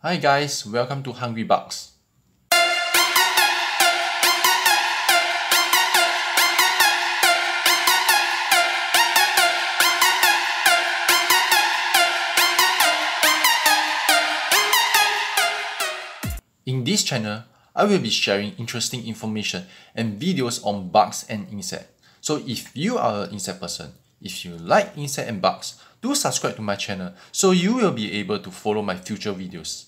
Hi guys, welcome to Hungry Bugs. In this channel, I will be sharing interesting information and videos on bugs and insects. So if you are an insect person, if you like insect and bugs, do subscribe to my channel so you will be able to follow my future videos.